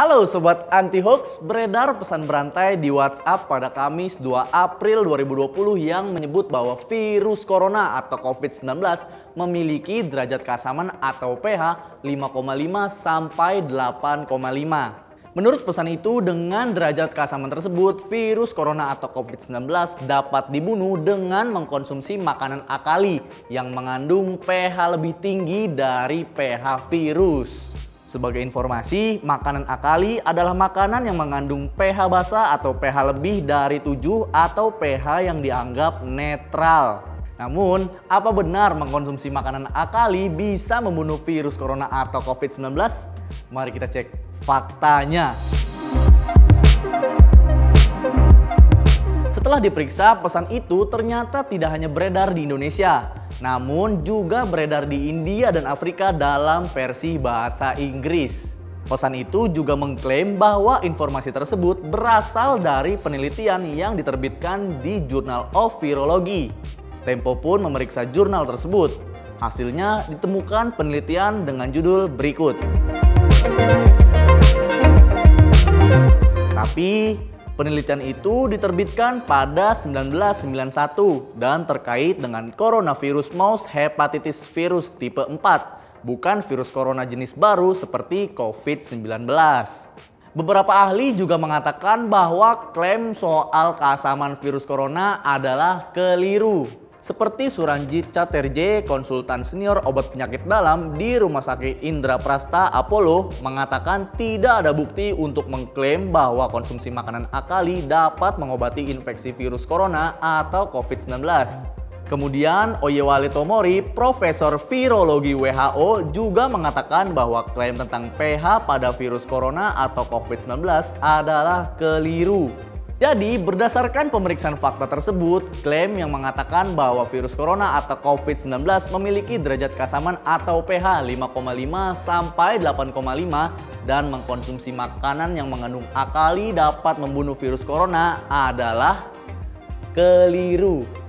Halo Sobat Anti Hoax, beredar pesan berantai di WhatsApp pada Kamis 2 April 2020 yang menyebut bahwa virus corona atau COVID-19 memiliki derajat keasaman atau pH 5,5 sampai 8,5. Menurut pesan itu, dengan derajat keasaman tersebut, virus corona atau COVID-19 dapat dibunuh dengan mengkonsumsi makanan akali yang mengandung pH lebih tinggi dari pH virus. Sebagai informasi, makanan akali adalah makanan yang mengandung pH basa atau pH lebih dari 7 atau pH yang dianggap netral. Namun, apa benar mengkonsumsi makanan akali bisa membunuh virus corona atau COVID-19? Mari kita cek faktanya. Setelah diperiksa, pesan itu ternyata tidak hanya beredar di Indonesia, namun juga beredar di India dan Afrika dalam versi bahasa Inggris. Pesan itu juga mengklaim bahwa informasi tersebut berasal dari penelitian yang diterbitkan di Journal of Virology. Tempo pun memeriksa jurnal tersebut. Hasilnya ditemukan penelitian dengan judul berikut. Tapi penelitian itu diterbitkan pada 1991 dan terkait dengan coronavirus mouse hepatitis virus tipe 4, bukan virus corona jenis baru seperti COVID-19. Beberapa ahli juga mengatakan bahwa klaim soal keasaman virus corona adalah keliru. Seperti Suranjit Chatterjee, konsultan senior obat penyakit dalam di Rumah Sakit Indra Prasta Apollo, mengatakan tidak ada bukti untuk mengklaim bahwa konsumsi makanan akali dapat mengobati infeksi virus corona atau COVID-19. Kemudian Oyewale Tomori, Profesor Virologi WHO juga mengatakan bahwa klaim tentang pH pada virus corona atau COVID-19 adalah keliru. Jadi berdasarkan pemeriksaan fakta tersebut, klaim yang mengatakan bahwa virus corona atau COVID-19 memiliki derajat keasaman atau pH 5,5 sampai 8,5 dan mengkonsumsi makanan yang mengandung akali dapat membunuh virus corona adalah keliru.